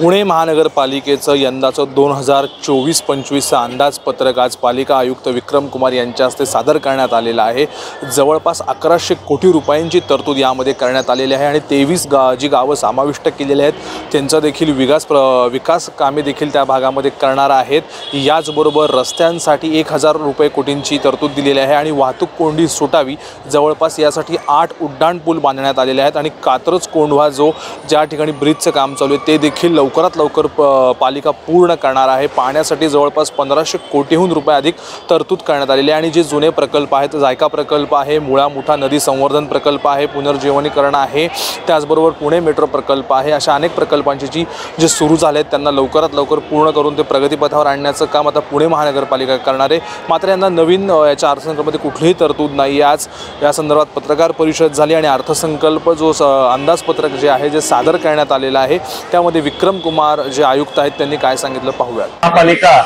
पुणे महानगरपालिकेचं यंदाचं दोन हजार चोवीस पंचवीसचं अंदाजपत्रक आज पालिका आयुक्त विक्रम कुमार यांच्या हस्ते सादर करण्यात आलेलं आहे. जवळपास अकराशे कोटी रुपयांची तरतूद यामध्ये करण्यात आलेली आहे आणि तेवीस गा जी गावं समाविष्ट केलेली आहेत त्यांचा देखील विकास प्र विकास कामे देखील त्या भागामध्ये करणार आहेत. याचबरोबर रस्त्यांसाठी एक हजार रुपये कोटींची तरतूद दिलेली आहे आणि वाहतूक कोंडी सुटावी जवळपास यासाठी आठ उड्डाण पूल बांधण्यात आलेले आहेत आणि कात्रज कोंढवा जो ज्या ठिकाणी ब्रिजचं काम चालू आहे ते देखील लवकरात लवकर प पालिका पूर्ण करणार आहे. पाण्यासाठी जवळपास पंधराशे कोटीहून रुपये अधिक तरतूद करण्यात आलेली आहे. आणि जे जुने प्रकल्प आहेत जायका प्रकल्प आहे मुळा मुठा नदी संवर्धन प्रकल्प आहे पुनर्जीवनीकरण आहे त्याचबरोबर पुणे मेट्रो प्रकल्प आहे अशा अनेक प्रकल्पांची जी जे सुरू झाले आहेत त्यांना लवकरात लवकर पूर्ण करून ते प्रगतीपथावर आणण्याचं काम आता पुणे महानगरपालिका करणार आहे. मात्र यांना नवीन याच्या अर्थसंकल्पामध्ये कुठलीही तरतूद नाही आज या संदर्भात पत्रकार परिषद झाली आणि अर्थसंकल्प जो स अंदाजपत्रक जे आहे जे सादर करण्यात आलेलं आहे त्यामध्ये विक्रम कुमार जे आयुक्त आहेत त्यांनी काय सांगितलं पाहूया महापालिका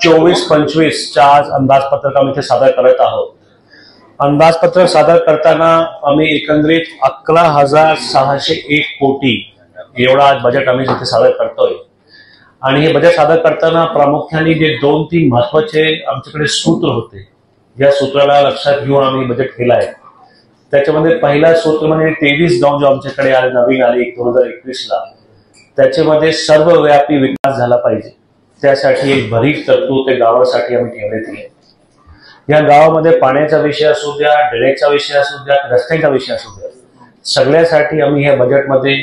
चोवीस पंचवीसच्या आज अंदाजपत्रक आम्ही ते सादर करत आहोत. अंदाजपत्रक सादर करताना आम्ही एकंदरीत अकरा हजार सहाशे एक कोटी एवढा आज बजेट आम्ही तिथे सादर करतोय. आणि हे बजेट सादर करताना प्रामुख्याने जे दोन तीन महत्त्वाचे आमच्याकडे सूत्र होते. या सूत्राला लक्षात घेऊन आम्ही बजेट केलं आहे. त्याच्यामध्ये पहिला सूत्र म्हणजे तेवीस गाव जो आमच्याकडे आले नवीन आले दोन हजार एकवीस त्याच्यामध्ये सर्वव्यापी विकास झाला पाहिजे. त्यासाठी एक भरीव तरतूद ते गावासाठी आम्ही ठेवण्यात आहे या गावामध्ये पाण्याचा विषय असू द्या डेळ्याचा विषय असू द्या रस्त्याचा विषय असू द्या सगळ्यासाठी आम्ही ह्या बजेटमध्ये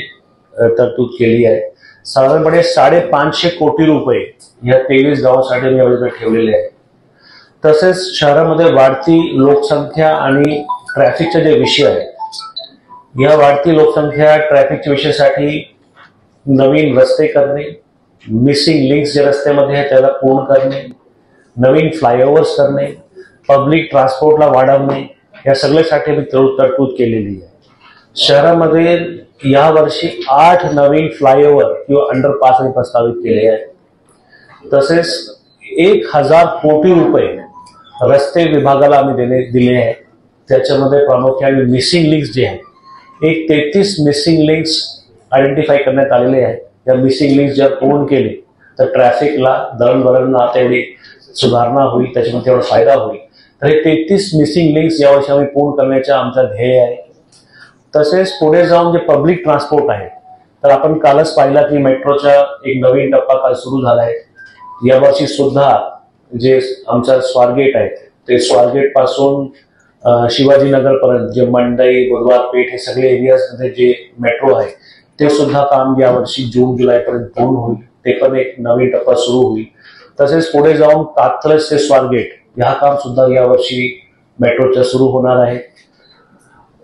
तरतूद केली आहे. साधारणपणे साडेपाचशे कोटी रुपये या तेवीस गावासाठी आम्ही या ठेवलेले आहे तसेच शहरामध्ये वाढती लोकसंख्या आणि ट्रॅफिकचे जे विषय आहेत या वाढती लोकसंख्या ट्रॅफिकच्या विषयासाठी नवीन रस्ते करणे मिसिंग लिंक्स जे रस्त्यामध्ये आहे त्याला पूर्ण करणे नवीन फ्लायओव्हर्स करणे पब्लिक ट्रान्सपोर्टला वाढवणे या सगळ्यासाठी आम्ही तर- तरतूद केलेली आहे. शहरामध्ये यावर्षी आठ नवीन फ्लायओव्हर किंवा अंडरपास आम्ही प्रस्तावित केले आहेत. तसेच एक हजार कोटी रुपये रस्ते विभागाला आम्ही देणे दिले आहेत. त्याच्यामध्ये प्रामुख्याने मिसिंग लिंक्स जे आहेत एक तेहतीस मिसिंग लिंक्स आयडेंटिफाय करण्यात आलेले आहे. या मिसिंग लिंक्स जर पूर्ण केले तर ट्रॅफिकला दळणवळणला तेवढी सुधारणा होईल त्याच्यामध्ये तेवढा फायदा होईल. तर हे तेहतीस मिसिंग लिंक्स यावर्षी आम्ही पूर्ण करण्याचा आमचा ध्येय आहे. तसेच पुढे जाऊन जे पब्लिक ट्रान्सपोर्ट आहे तर आपण कालच पाहिला की मेट्रोचा एक नवीन टप्पा काल सुरू झाला आहे. यावर्षी सुद्धा जे आमचा स्वारगेट आहे ते स्वारगेटपासून शिवाजीनगरपर्यंत जे मंडई बुधवार पेठ हे सगळे एरियाजमध्ये जे मेट्रो आहे ते सुद्धा काम यावर्षी जून जुलैपर्यंत पूर्ण होईल. ते पण एक नवीन टप्पा सुरू होईल. तसेच पुढे जाऊन कात्रज ते स्वारगेट ह्या काम सुद्धा यावर्षी मेट्रोचं सुरू होणार आहे.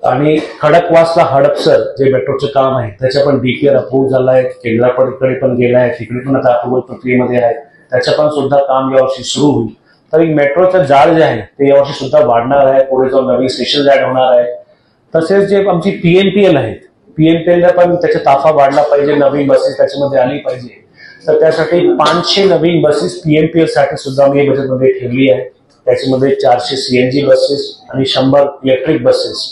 आणि खडकवासला हडपसर जे मेट्रोचं काम आहे त्याच्या पण डीपीआर अप्रूव्ह झालं आहे. केंद्राकडे पण गेलं आहे. तिकडे पण आता अप्रुव्हल प्रक्रियेमध्ये आहे. त्याचं पण सुद्धा काम यावर्षी सुरू होईल. तर एक मेट्रोचं जाळ जे आहे ते यावर्षी सुद्धा वाढणार आहे. पुढे जाऊन नवीन स्टेशन ऍड होणार आहे. तसेच जे आमची पीएमपीएल आहेत पीएमपीएलला पण त्याचा ताफा वाढला पाहिजे नवीन बसेस त्याच्यामध्ये आली पाहिजे. तर त्यासाठी पाचशे नवीन बसेस पीएमपीएलसाठी सुद्धा आम्ही बजेटमध्ये ठेवली आहे. त्याच्यामध्ये चारशे सीएनजी बसेस आणि शंभर इलेक्ट्रिक बसेस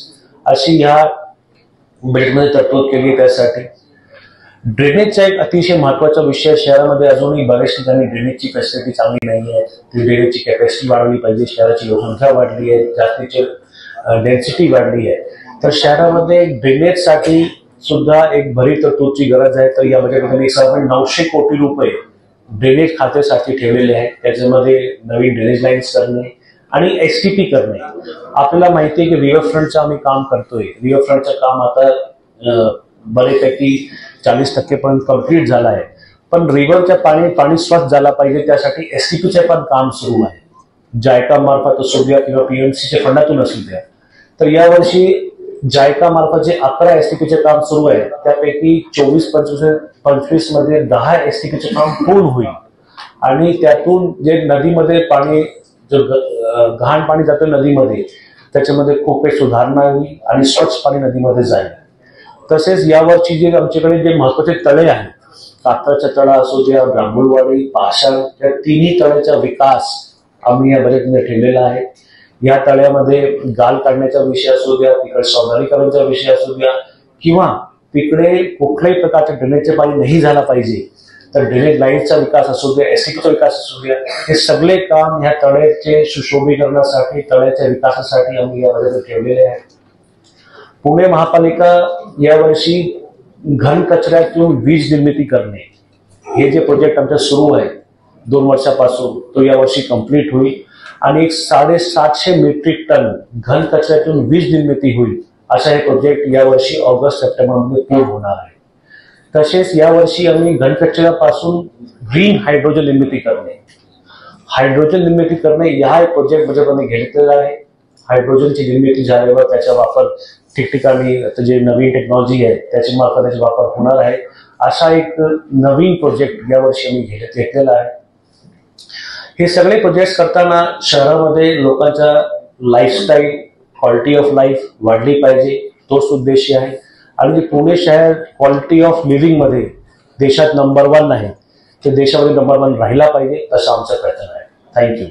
अशी ह्या बजेटमध्ये तरतूद केली आहे त्यासाठी. ड्रेनेजचा एक अतिशय महत्त्वाचा विषय शहरामध्ये अजूनही बऱ्याच ठिकाणी ड्रेनेजची फॅसिलिटी चांगली नाही आहे. ती ड्रेनेजची कॅपॅसिटी वाढवली पाहिजे शहराची लोकसंख्या वाढली आहे जास्तीची डेन्सिटी वाढली आहे. तर शहरामध्ये ड्रेनेजसाठी सुद्धा एक भरीव तरतूदची गरज आहे. तर या बजेटमध्ये साधारण नऊशे कोटी रुपये ड्रेनेज खात्यासाठी ठेवलेले आहेत. त्याच्यामध्ये नवीन ड्रेनेज लाईन्स करणे आणि एस टी पी करणे. आपल्याला माहिती आहे की रिव्हरफ्रंटचं आम्ही काम करतोय. रिव्हरफ्रंटचं काम आता बरेपैकी चाळीस टक्केपर्यंत कंप्लीट झालं आहे. पण रिव्हरच्या पाणी पाणी स्वच्छ झाला पाहिजे त्यासाठी एस टी पीचे पण काम सुरू आहे. जायका मार्फत असू द्या किंवा पीएमसीच्या फंडातून असू द्या. तर यावर्षी जायका मार्फत जे अकरा एस पीचे काम सुरू आहे त्यापैकी चोवीस पंचवीस पंचवीसमध्ये दहा एस पीचे काम पूर्ण होईल. आणि त्यातून जे नदीमध्ये पाणी जो ग- घाण पाणी जातं नदीमध्ये त्याच्यामध्ये खूप काही सुधारणा होईल आणि स्वच्छ पाणी नदीमध्ये जाईल. तसेच यावरची जे आमच्याकडे जे महत्त्वाचे तळे आहेत कात्राच्या तळा असो द्या ब्राह्मणवाडी पाषाण या तिन्ही तळ्याचा विकास आम्ही या बजेटमध्ये ठेवलेला आहे. या तळ्यामध्ये गाल काढण्याचा विषय असू द्या तिकडे सौंदर्यीकरणचा विषय असू द्या किंवा तिकडे कुठल्याही प्रकारचे ड्रेनेजचे पाणी नाही झाला पाहिजे तर ड्रेनेज लाईनचा विकास असू द्या एसिकचा विकास असू द्या हे सगळे काम ह्या तळ्याचे सुशोभीकरणासाठी तळ्याच्या विकासासाठी आम्ही यामध्ये ठेवलेले आहे पुणे महापालिका यावर्षी घन कचऱ्यातून वीज निर्मिती करणे हे जे प्रोजेक्ट आमच्या सुरू आहे दोन वर्षापासून तो यावर्षी कंप्लीट होईल. आणि एक साडेसातशे मेट्रिक टन घन कचऱ्यातून वीज निर्मिती होईल असा हे प्रोजेक्ट यावर्षी ऑगस्ट सप्टेंबरमध्ये पूर्ण होणार आहे. तसेच यावर्षी आम्ही घन कचऱ्यापासून ग्रीन हायड्रोजन निर्मिती करणे. हायड्रोजन निर्मिती करणे ह्या एक प्रोजेक्टमध्ये घेतलेला आहे. हायड्रोजनची निर्मिती झाल्यावर त्याचा वापर ठिकठिकाणी जे नवीन टेक्नॉलॉजी आहे त्याच्या मार्फत त्याचा वापर होणार आहे. असा एक नवीन प्रोजेक्ट यावर्षी आम्ही घेत घेतलेला आहे. हे सगळे प्रोजेक्ट करताना शहरामध्ये लोकांचा लाईफस्टाईल क्वालिटी ऑफ लाईफ वाढली पाहिजे तोच उद्देश आहे. आणि जे पुणे शहर क्वालिटी ऑफ लिव्हिंगमध्ये देशात नंबर वन आहे ते देशामध्ये नंबर वन राहिला पाहिजे तसा आमचा प्रयत्न आहे. थँक्यू